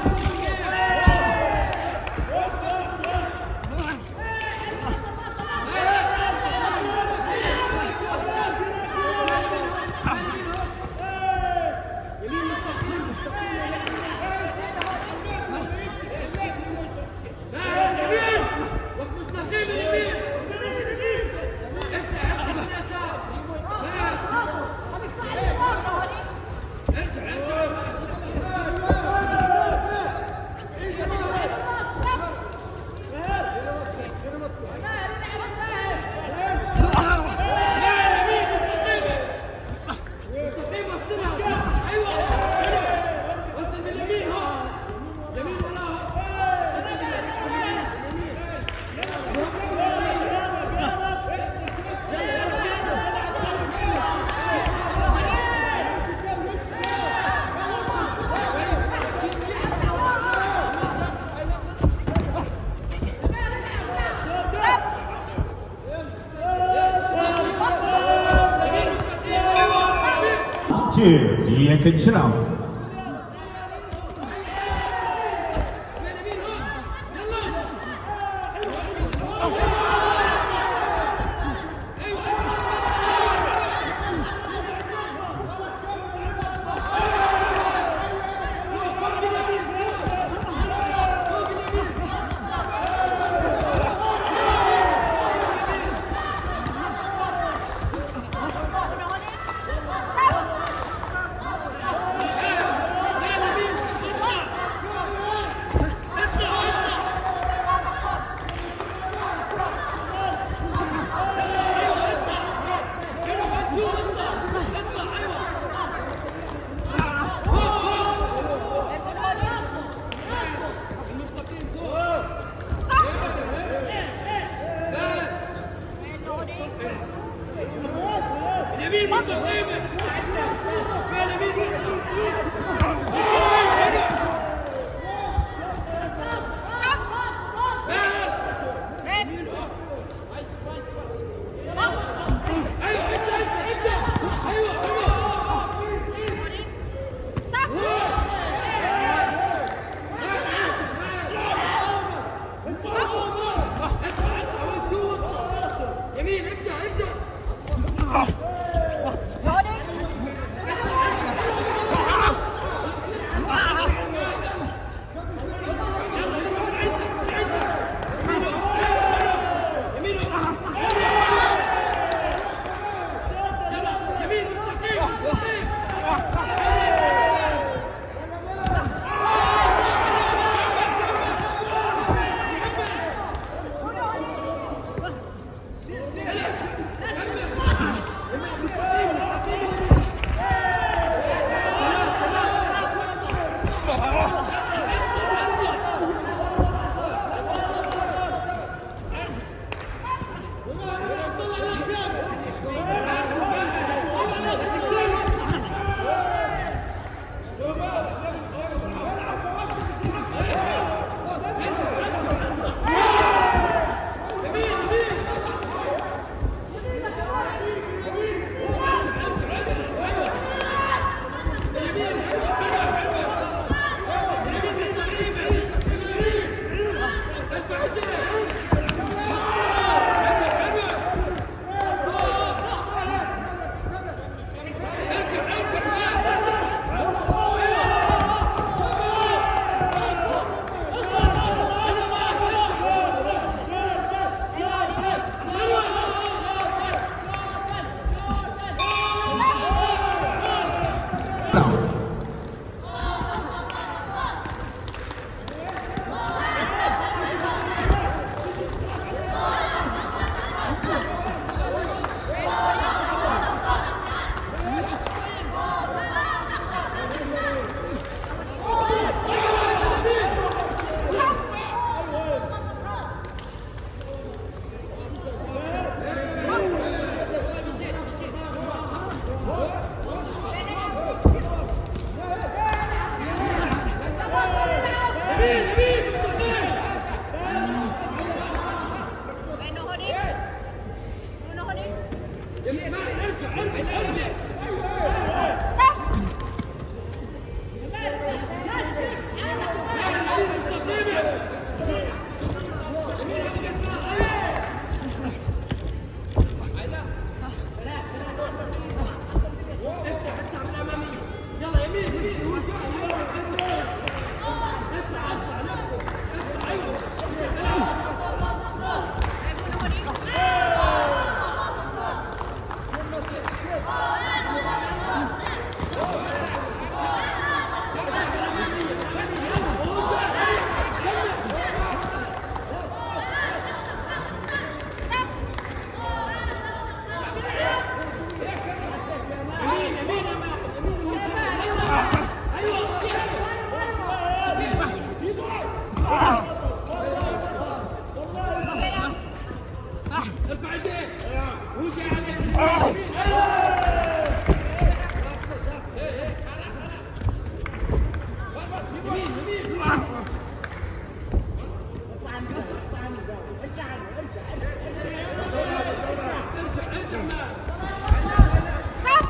Thank you. ce e ya kan cirawa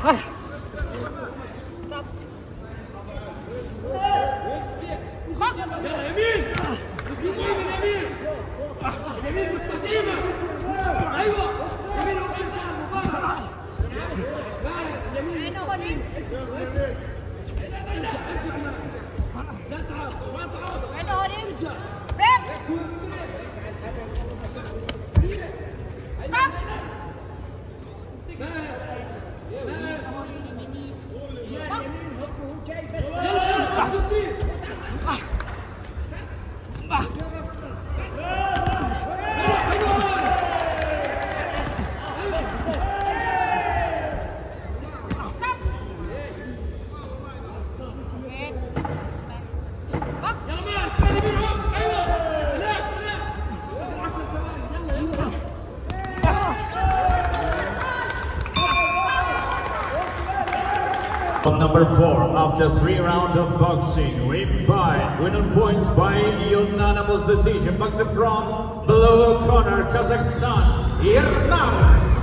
哎。呀 On number four, after three rounds of boxing, we by, win on points by unanimous decision. Boxing from the lower corner, Kazakhstan, Irnam